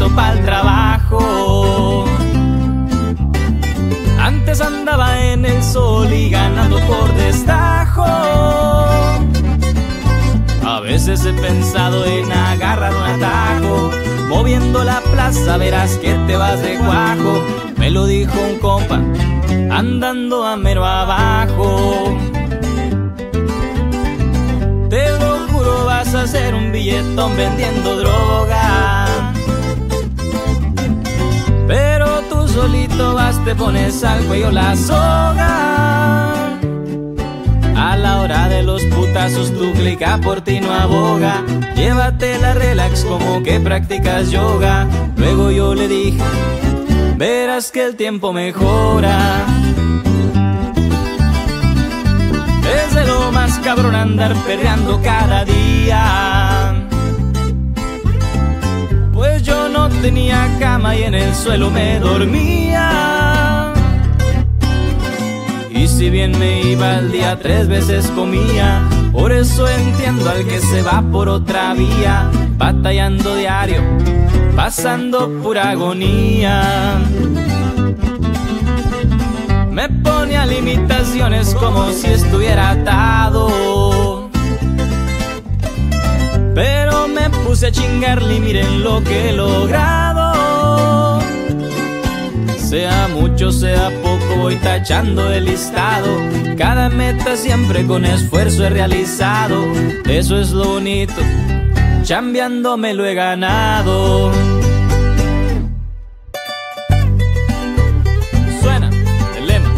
tempranito pa'l trabajo. Antes andaba en el sol y ganando por destajo. A veces he pensado en agarrar un atajo. Moviendo la plaza verás que te vas de cuajo. Me lo dijo un compa, andando a mero abajo. Te lo juro, vas a hacer un billetón vendiendo droga. Solito vas, te pones al cuello la soga. A la hora de los putazos tu clica por ti no aboga. Llévate la relax como que practicas yoga. Luego yo le dije, verás que el tiempo mejora. Es de lo más cabrón andar perreando cada día y en el suelo me dormía. Y si bien me iba al día tres veces comía. Por eso entiendo al que se va por otra vía. Batallando diario, pasando pura agonía. Me ponía limitaciones como si estuviera atado. Pero me puse a chingarle y miren lo que he logrado sea mucho, sea poco, voy tachando el listado. Cada meta siempre con esfuerzo he realizado. Eso es lo bonito, chambeando me lo he ganado. Suena, Elena.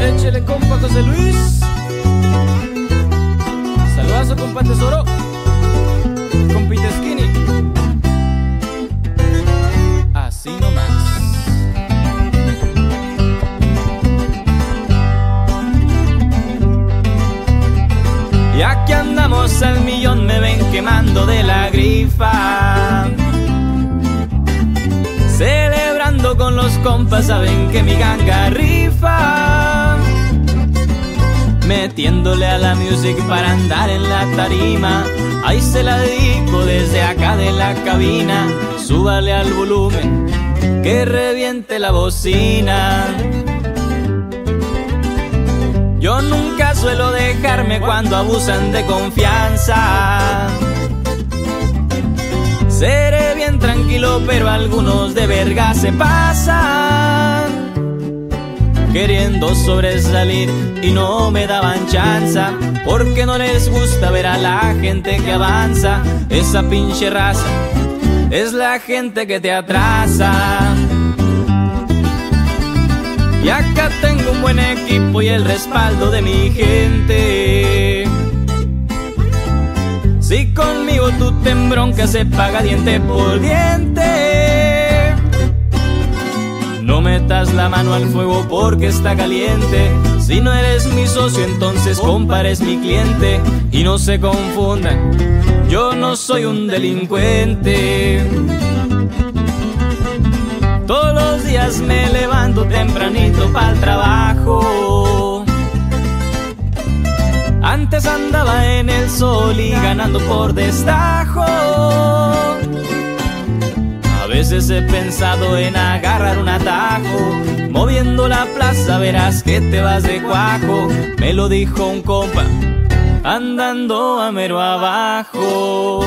Échele compa José Luis. Tesoro. Compite Skinny. Así nomás. Y aquí andamos al millón, me ven quemando de la grifa. Celebrando con los compas, saben que mi ganga rifa. Metiéndole a la music para andar en la tarima. Ahí se la dedico desde acá de la cabina. Súbale al volumen, que reviente la bocina. Yo nunca suelo dejarme cuando abusan de confianza. Seré bien tranquilo, pero algunos de verga se pasan. Queriendo sobresalir y no me daban chanza. Porque no les gusta ver a la gente que avanza. Esa pinche raza es la gente que te atrasa. Y acá tengo un buen equipo y el respaldo de mi gente. Si conmigo tú te embroncas, se paga diente por diente. No metas la mano al fuego porque está caliente. Si no eres mi socio, entonces compa eres mi cliente. Y no se confundan, yo no soy un delincuente. Todos los días me levanto tempranito para el trabajo. Antes andaba en el sol y ganando por destajo. Veces he pensado en agarrar un atajo. Moviendo la plaza verás que te vas de cuajo. Me lo dijo un compa, andando a mero abajo.